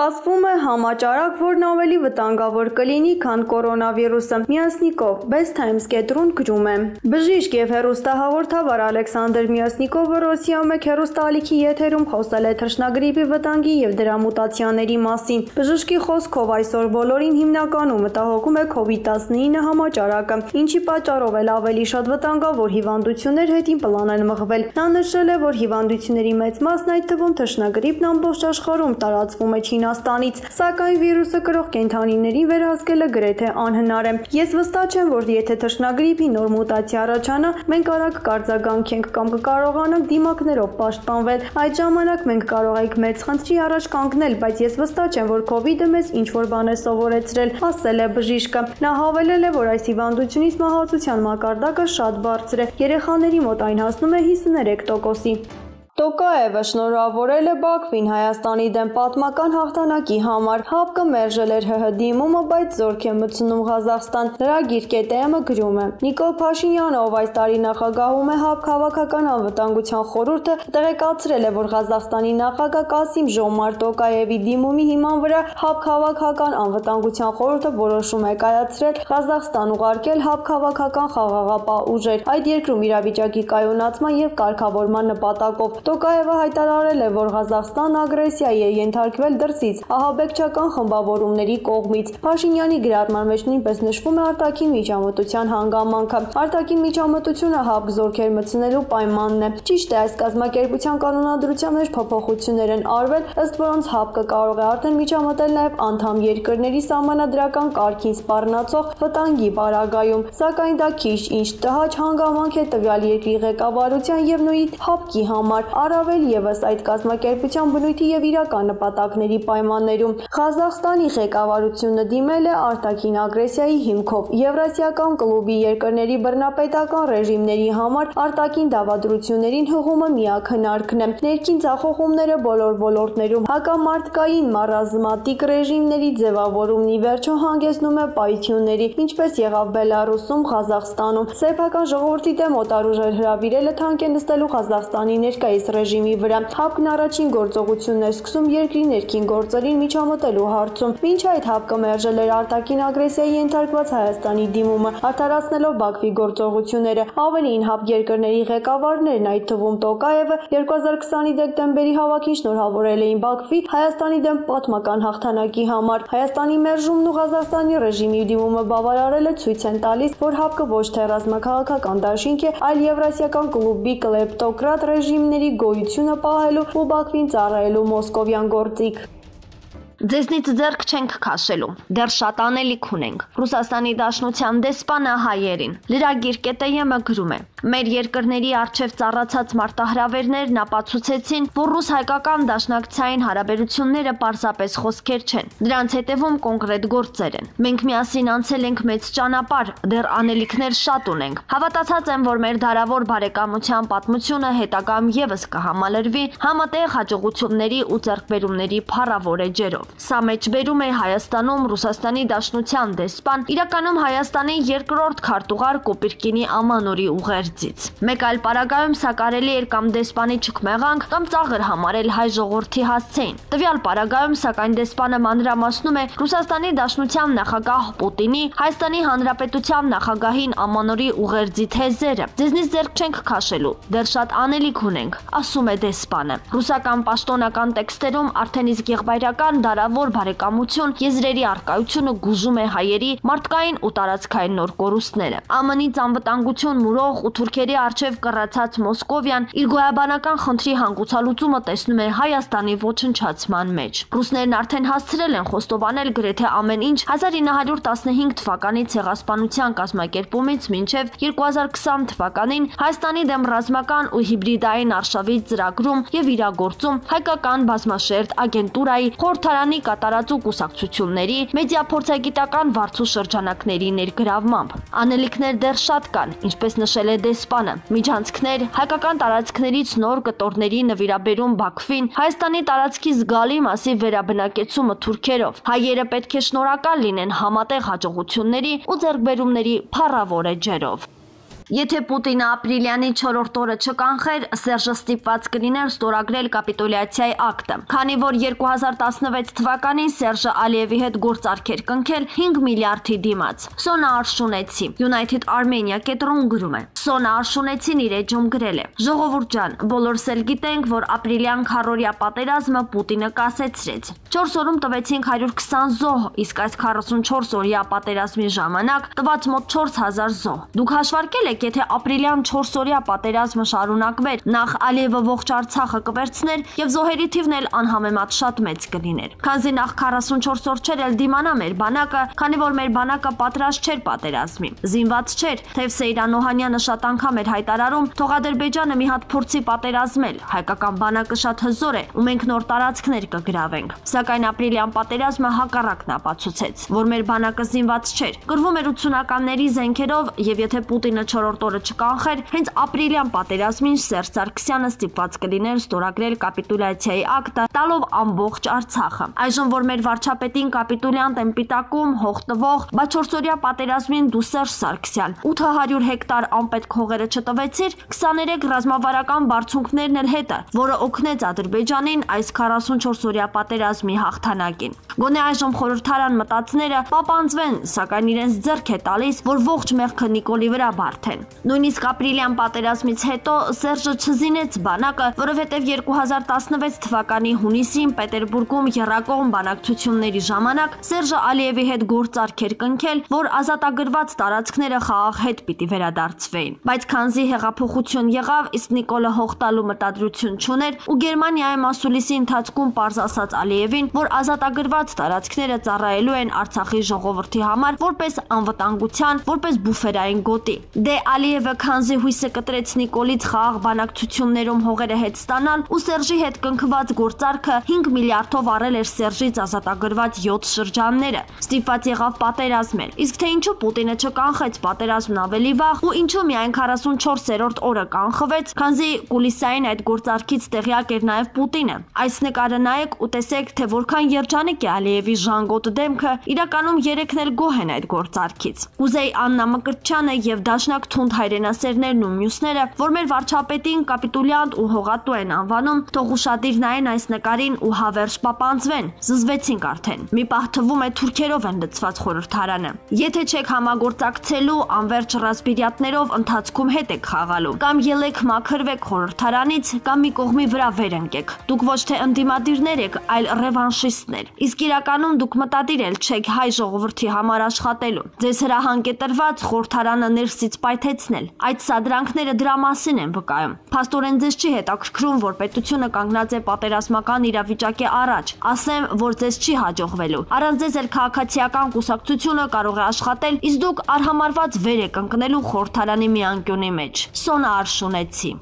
Սպասվում է համաճարակ, որն ավելի վտանգավոր կլինի, քան կորոնավիրուսը։ Միասնիկով Best Times կետրուն գրում է. Բժիշկ եւ հերոստահաղորդավար Ալեքսանդր Միասնիկովը Ռոսիա 1 հերոստալիքի եթերում խոսել է թռչնագրիպի վտանգի եւ դրա մուտացիաների մասին։ Բժշկի խոսքով այսօր բոլորին հիմնականում մտահոգում է COVID-19 համաճարակը, ինչի պատճառով էլ ավելի շատ վտանգավոր հիվանդություններ հետին պլան են մղվել։ Նա նշել է, որ հիվանդությունների մեծ մասն այդ թվում թռչնագրիպն ամբողջ աշխարհում տարածվում է Չինաստանից, սակայն վիրուսը կրող կենդանիներին վերահսկելը գրեթե անհնար է։ Ես վստահ չեմ, որ եթե թռչնագրիպի նոր մուտացիա առաջանա, մենք արագ կարձագանքենք կամ կկարողանանք դիմակներով պաշտպանվել։ Այդ ժամանակ մենք կարող ենք մեծ խնդրի առաջ կանգնել, բայց ես վստահ չեմ, որ իդը մեզ ինչ որ բան է սովորեցրել, ասել է բժիշկը։ Նա հավելել է, որ այս հիվանդությունից մահացության մակարդակը շատ բարձր է։ Երեխաների մոտ այն հասնում է 53%-ի։ Տոկաևը շնորհավորել է Բաքվին Հայաստանի դեմ պատմական հաղթանակի համար։ ՀԱՊԿ մերժել էր ՀՀ դիմումը, բայց զորք է մտցնում Ղազախստան։ ԿՏՄ գրում է. Նիկոլ Փաշինյանը, ով այս տարի նախագահում է ՀԱՊԿ հավաքական անվտանգության խորհուրդը, տեղեկացրել է, որ Ղազախստանի նախագահ Կասիմ Ժոմար Տոկաևի դիմումի հիման վրա ՀԱՊԿ հավաքական անվտանգության խորհուրդը որոշում է կայացրել Ղազախստան ուղարկել ՀԱՊԿ հավաքական խաղաղապահ ուժեր։ Այդ երկրում իրավիճակի կայունացման եւ կարգավորման նպատակով Տոկաևը հայտարարել է, որ Ղազախստան ագրեսիայի է ենթարկվել դրսից ահաբեկչական խմբավորումների կողմից։ Փաշինյանի գրառման մեջ նույնպես նշվում է արտաքին միջամտության հանգամանքը։ Արտաքին միջամտությունը ՀԱԲ զորքեր մտցնելու պայմանն է։ Ճիշտ է, այս կազմակերպության կանոնադրության մեջ փոփոխություններ են արվել, ըստ որոնց ՀԱԲ-ը կարող է արդեն միջամտել նաև անդամ երկրների սահմանադրական կարգին սպառնացող վտանգի բարագայում, սակայն դա քիչ ինչ տհաճ հանգամանք է տվյալ երկրի ղեկավարության եւ նույնիսկ ՀԱԲ-ի համար, առավել եւս այդ կազմակերպության բնույթի եւ իրական նպատակների պայմաններում։ Ղազախստանի ղեկավարությունը դիմել է արտաքին ագրեսիայի հիմքով Եվրասիական կլուբի երկրների բռնապետական ռեժիմների համար արտաքին դավադրություններին հղումը միակ հնարքն է։ Ներքին ցախողումները բոլոր ոլորտներում հակամարտկային մարազմատիկ ռեժիմների ձևավորումն ի վերջո հանգեցնում է պայթյունների, ինչպես եղավ Բելարուսում, Ղազախստանում։ Սեփական ժողովրդի դեմ օտարուժեր հրավիրելը թանկ է նստելու Ղազախստանի ներկայիս ռեժիմի վրա։ ՀԱՊԿ-ն առաջին գործողությունն է սկսում երկրի ներքին գործերին միջամտելու հարցում։ Մինչ այդ ՀԱՊԿ-ը մերժել էր արտաքին ագրեսիայի ենթարկված Հայաստանի դիմումը, արդարացնելով Բաքվի գործողությունները։ Ավելին ՀԱՊԿ երկրների ղեկավարներն, այդ թվում Տոկաևը 2020-ի դեկտեմբերի հավաքին շնորհավորել էին Բաքվի Հայաստանի դեմ պատմական հաղթանակի համար։ Հայաստանի մերժումն ու Ղազախստանի ռեժիմի դիմումը բավարարելը ցույց են տալիս, որ ՀԱՊԿ-ը ոչ թե ռազմաքաղաքական դաշինք է, այլ Եվրասիական կլուբի կլեպտոկրատ ռեժիմների գոյությունը պահելու ու Բաքվին ծառայելու մոսկովյան գործիք։ Ձեզնից ձեռք չենք քաշելու։ Դեռ շատ անելիք ունենք։ Ռուսաստանի Դաշնության դեսպանը հայերին։ Լրագիր ԿՏԵՄ գրում է. Մեր երկրների արչև ծառացած մարտահրավերներն ապացուցեցին, որ ռուս-հայկական դաշնակցային հարաբերությունները պարզապես խոսքեր չեն։ Դրանց հետևում կոնկրետ գործեր են։ Մենք միասին անցել ենք մեծ ճանապարհ, դեռ անելիքներ շատ ունենք։ Հավատացած եմ, որ մեր դարավոր բարեկամության պատմությունը հետագայում եւս կհամալրվի համատեղ հաջողությունների ու ձեռքբերումների փառավոր էջերով։ Սա մեջբերում է Հայաստանում Ռուսաստանի Դաշնության դեսպան, իրականում Հայաստանի երկրորդ քարտուղար Կոպիրկինի Ամանորի ուղերձից։ Մեկ այլ պարագայում սա կարելի էր կամ դեսպանի չկմեղանք կամ ծաղր համարել հայ ժողովրդի հասցեին։ Տվյալ պարագայում սակայն դեսպանը մանրամասնում է Ռուսաստանի Դաշնության նախագահ Պուտինի Հայաստանի Հանրապետության նախագահին Ամանորի ուղերձի թեզերը։ Ձեզնից ձեռք չենք քաշելու, դեռ շատ անելիք ունենք, ասում է դեսպանը։ Ռուսական պաշտոնական տեքստերում արդեն իսկ եղբայրական դար հարավոր բարեկամություն եզրերի արկայությունը գուժում է հայերի մարդկային ու տարածքային նոր կորուստները։ ԱՄՆ-ից անվտանգություն մուրող ու թուրքերի արչև կռացած Մոսկովյան իր գոյաբանական խնդրի հանգուցալուծումը տեսնում է Հայաստանի ոչնչացման մեջ։ Ռուսներն արդեն հասցրել են խոստովանել գրեթե ամեն ինչ 1915 թվականի ցեղասպանության կազմակերպումից մինչև 2020 թվականին Հայաստանի դեմ ռազմական ու հիբրիդային արշավի ծրագրում եւ իրագործում հայկական բազմաշերտ ագենտուրայի խորհրդարան Հայաստանի կատարածու կուսակցությունների մեդիա փորձագիտական վարձու շրջանակների ներգրավմամբ։ Անելիքներ դեռ շատ կան, ինչպես նշել է դեսպանը։ Միջանցքներ հայկական տարածքներից նոր կտորների նվիրաբերում Բաքվին, Հայաստանի տարածքի զգալի մասի վերաբնակեցումը թուրքերով։ Հայերը պետք է շնորհակալ լինեն համատեղ հաջողությունների ու ձեռքբերումների փառավոր էջերով։ Եթե Պուտինը ապրիլյանի 4-րդ օրը չկանխեր, Սերժը ստիպված կլիներ ստորագրել կապիտուլյացիայի ակտը, քանի որ 2016 թվականին Սերժը Ալիևի հետ գործարքեր կնքել 5 միլիարդի դիմաց։ Սոնա Արշունեցի United Armenia կետրոն գրում է։ Սոնա Արշունեցին իր էջում գրել է. Ժողովուրդ ջան, բոլորս էլ գիտենք, որ ապրիլյան քարորիա պատերազմը Պուտինը կասեցրեց։ 4 օրում տվեցինք 120 զոհ, իսկ այս 44 օրյա պատերազմի ժամանակ տված մոտ 4000 զոհ։ Դուք հաշվարկել եք, եթե ապրիլյան 4 օրյա պատերազմը շարունակվեր, նախ Ալիևը ողջ Արցախը կվերցներ եւ զոհերի թիվն էլ անհամեմատ շատ մեծ կլիներ։ Քանզի նախ 44 օր չէր էլ դիմանա մեր բանակը, քանի որ մեր բանակը պատրաստ չէր պատերազմի։ Զինված չէր, թեև Սեյրան Օհանյանը շատ անգամ էր հայտարարում, թող Ադրբեջանը մի հատ փորձի պատերազմել, հայկական բանակը շատ հզոր է ու մենք նոր տարածքներ կգրավենք։ Սակայն ապրիլյան պատերազմը հակառակն ապացուցեց, որ մեր բանակը զինված չէր։ Գրվում էր 80-ականների զենքերով եւ եթե Պուտինը 4-րդ օրը չկանխեր, հենց ապրիլյան պատերազմին Սերժ Սարգսյանը ստիպված կլիներ ստորագրել կապիտուլյացիայի ակտը, տալով ամբողջ Արցախը։ Այժմ որ մեր վարչապետին կապիտուլյանտ են պիտակում, հող տվող, բա 4-օրյա պատերազմին դու Սերժ Սարգսյան 800 հեկտար անպետք հողերը չտվեցիր, 23 ռազմավարական բարձունքներն էլ հետը, որը օգնեց Ադրբեջանին այս 44-օրյա պատերազմի հաղթանակին։ Գոնե այժմ խորհրդարան մտածները պապանձվեն, սակայն իրենց ձեռք է տալիս, որ ողջ մեղքը Նիկոլի վրա բարթեն։ Նույնիսկ ապրիլյան պատերազմից հետո Սերժը չզինեց բանակը, որովհետև 2016 թվականի հունիսին Պետերբուրգում երակողմ բանակցությունների ժամանակ Սերժը Ալիևի հետ գործարքեր կնքել, որ ազատագրված տարածքները խաղաղ հետ պիտի վերադարձվեին։ Բայց քանզի հեղափոխություն եղավ, իսկ Նիկոլը հողտալու մտադրություն չուներ ու Գերմանիայի մասուլիսի ընթացքում པարզ ասաց Ալիևին, որ ազատագրված տարածքները ծառայելու են Արցախի ժողովրդի համար որպես անվտանգության, որպես բուֆերային գոտի։ Դե Ալիևը քանզի հույսը կտրեց Նիկոլից խաղաղ բանակցություններում հողերը հետ ստանալ ու Սերժի հետ կնքված գործարքը 5 միլիարդով առել էր Սերժից ազատագրված 7 շրջանները։ Ստիպված եղավ պատերազմել։ Իսկ թե ինչու Պուտինը չկանխեց պատերազմն ավելի վաղ ու ինչու միայն 44-րդ օրը կանխվեց, քանզի կուլիսային այդ գործարքից տեղյակ էր նաև Պուտինը։ Այս նկարը նայեք ու տեսեք, թե որքան երջանիկ է Ալիևի ժանգոտ դեմքը, իրականում երեքն էլ գոհ են այդ գործարքից։ Կուզեի Աննա Մկրտչյանը եւ Դաշնակ Թունդ հայրենասերներն ու մյուսները, որ մեր վարչապետին կապիտուլյանտ ու հողատու են անվանում, թող ուշադիր նայեն այս նկարին ու հավերժ պապանձվեն։ Զզվեցինք արդեն։ Մի պահ թվում է թուրքերով են լցված խորհրդարանը։ Եթե չեք համագործակցելու անverջ ռասպիրյատներով ընթացքում հետ եք խաղալու, կամ ելեք մաքրվեք խորհրդարանից, կամ մի կողմի վրա վեր ընկեք։ Դուք ոչ թե ընդդիմադիրներ եք, այլ ռևանշիստներ։ Իսկ իրականում դուք մտադիր էլ չեք հայ ժողովրդի համար աշխատելու։ Ձեզ հրահանգ է տրված խորհրդարանը ներսից պայթեցնել։ Այդ սադրանքները դրա մասին են վկայում։ Փաստորեն ձեզ չի հետաքրքրում, որ պետությունը կանգնած է պատերազմական իրավիճակի առաջ։ Ասեմ, որ ձեզ չի հաջողվելու։ Առանց ձեզ էլ քաղաքացիական կուսակցությունը կարող է աշխատել, իսկ դուք արհամարված վեր եք ընկնելու խորհրդարանի մի անկյունի մեջ։ Սոնա Արշունեցի